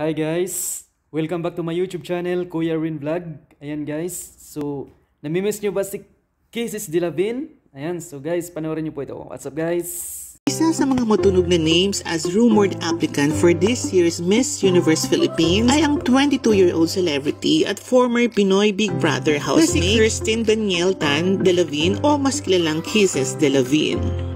Hi guys! Welcome back to my YouTube channel, Kuya Rin Vlog. Ayan guys, so namimiss nyo ba si Kisses Dilavin? Ayan, so guys, panoorin nyo po ito. What's up guys? Isa sa mga matunog na names as rumored applicant for this year's Miss Universe Philippines ay ang 22-year-old celebrity at former Pinoy Big Brother housemate na si Kirsten Danielle Tan Delavin o mas kilalang Kisses Delavin.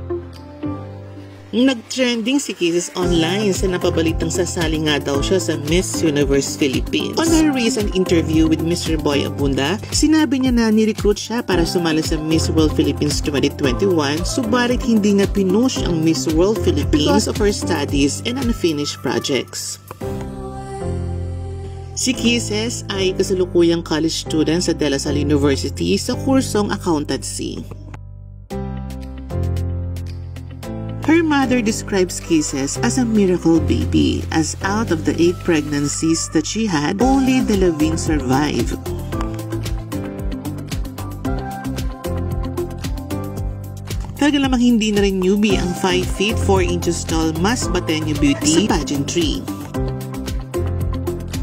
Nag-trending si Kisses online sa napabalitang sasali nga daw siya sa Miss Universe Philippines. On her recent interview with Mr. Boy Abunda, sinabi niya na ni-recruit siya para sumali sa Miss World Philippines 2021 subalit hindi na pinush ang Miss World Philippines because of her studies and unfinished projects. Si Kisses ay kasalukuyang college student sa De La Salle University sa kursong accountancy. Her mother describes Kisses as a miracle baby, as out of the eight pregnancies that she had, only Delavine survived. Talaga namang hindi na rin newbie ang 5 feet 4 inches tall Mas Batenyo Beauty sa pageantry.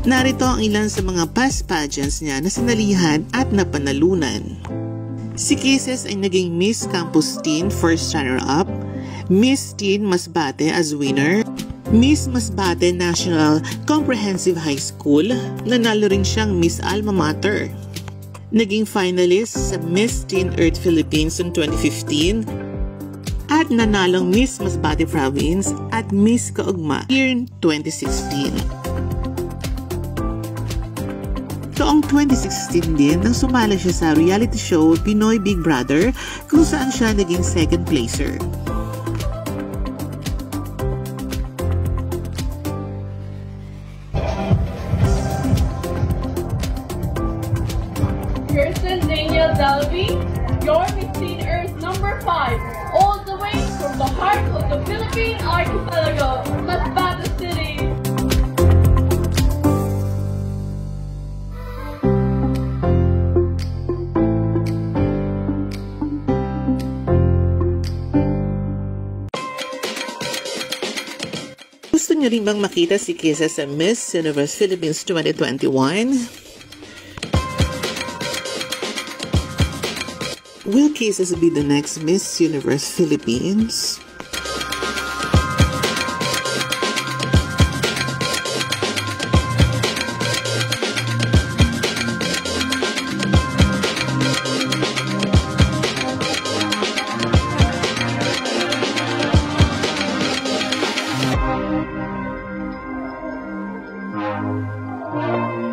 Narito ang ilan sa mga past pageants niya na sinalihan at napanalunan. Si Kisses ay naging Miss Campus Teen first runner-up, Miss Teen Masbate as winner, Miss Masbate National Comprehensive High School, nanalo rin siyang Miss Alma Mater. Naging finalist sa Miss Teen Earth Philippines noong 2015 at nanalong Miss Masbate Province at Miss Kaugma year 2016. Taong 2016 din nang sumali siya sa reality show Pinoy Big Brother kung saan siya naging second placer. Kirsten Daniel Dalby, your Miss Teen Earth number 5, all the way from the heart of the Philippine archipelago, Masbate City. Gusto niyo rin bang makita si Kisa sa Miss Universe Philippines 2021? Will Cases be the next Miss Universe Philippines? Thank